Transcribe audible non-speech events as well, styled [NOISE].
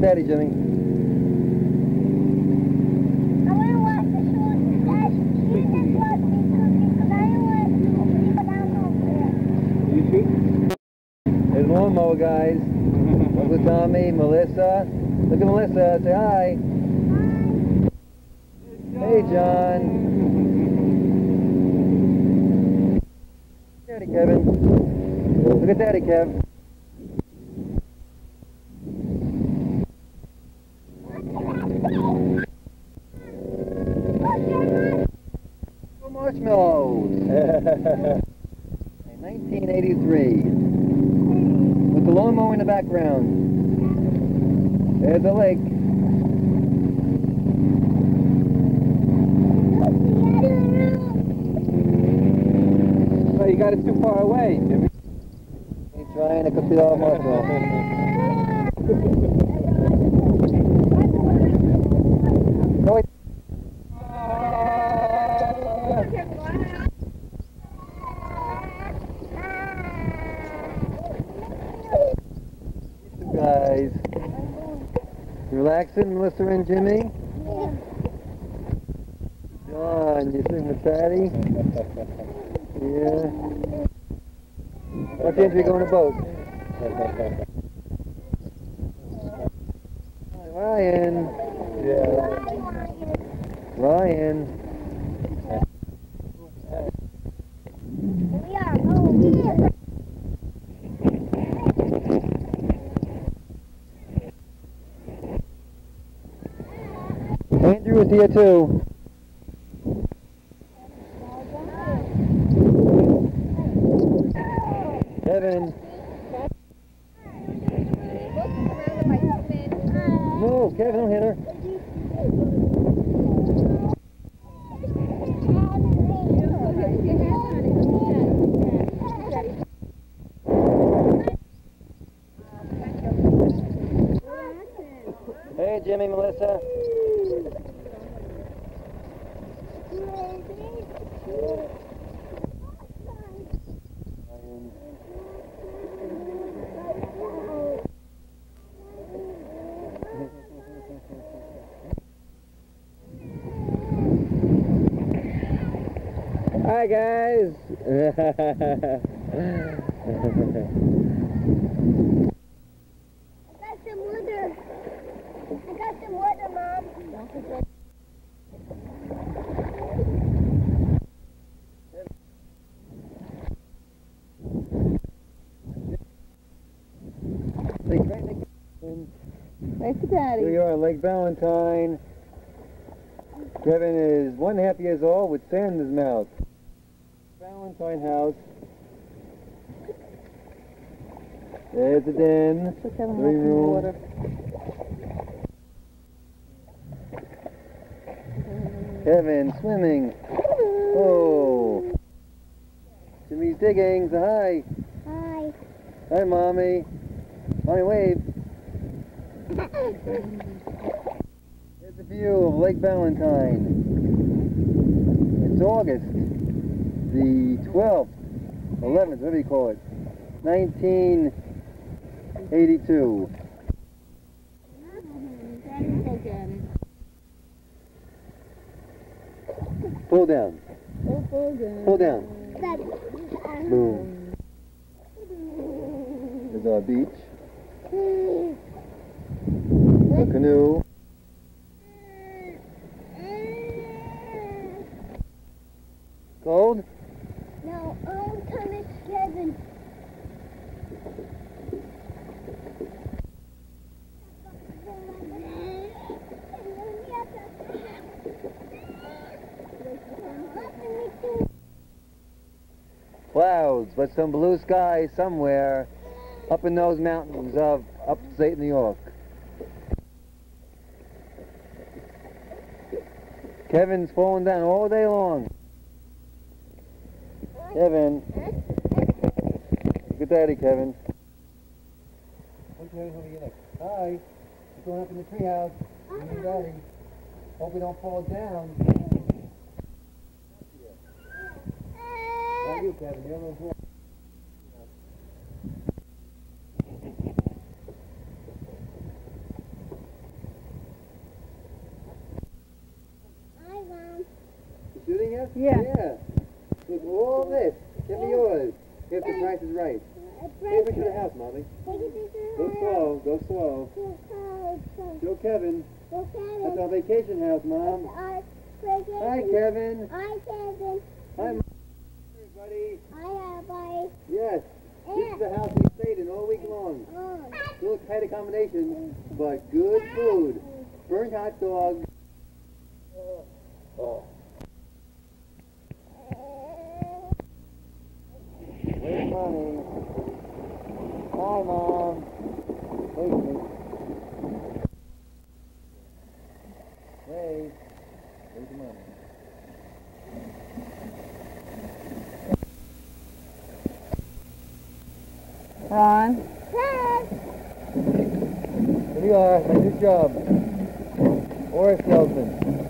Look Daddy, Jimmy. I want to watch the show. Dad, you just watch me cooking because I don't want to go down over there. You shoot? There's lawnmower guys. Uncle [LAUGHS] Tommy, Melissa. Look at Melissa. Say hi. hi. Hey, John. Daddy, Kevin. Look at Daddy, Kev. Marshmallows. In 1983. With the lawnmower in the background. There's the lake. Oh, you got it too far away, He's trying to complete all marshmallows. [LAUGHS] No, wait. guys. Relaxing, Melissa and Jimmy. John, you sitting with Patty? Yeah. What time we go on a boat? Ryan. Yeah. Ryan. We are home here. Andrew is here too. Kevin. No, Kevin, don't hit her. Hey, Jimmy, Melissa. Hi guys. I got some water. I got some water, Mom. Lake, right, Lake- Thanks to Here Daddy. we are, Lake Valentine. Kevin is one and a half years old with sand in his mouth. Valentine house. There's the den. Kevin Three in the room. water. Kevin swimming. Oh. Jimmy's digging. Say hi. Hi. Hi, mommy. Mommy, wave. Here's a view of Lake Valentine. It's August the 12th, 11th, what do you call it? 1982. Look at it. Pull down. Pull down. Pull down. Daddy. Boom. There's our beach. A canoe. Cold? No, oh, come it's Kevin. Clouds, but some blue sky somewhere up in those mountains of upstate New York. Kevin's falling down all day long. Kevin. At daddy, Kevin. Hi. Going up in the treehouse? And daddy. Hope we don't fall down. Yeah. yeah. Look, all this can be yours if the price is right. Take a picture of the house, Mommy. Go slow. Go slow. Go Kevin. Go Kevin. That's our vacation house, Mom. Hi, Kevin. Hi, Kevin. Hi, Mom. Everybody. Hi, everybody. Yes. This is the house we stayed in all week long. Oh. Little tight accommodations, but good food. Burnt hot dogs. Oh. Where's mommy? Hi, mom. Wait a minute. Wait. Where's your mommy? Ron. Here you are, my new job. Or a salesman.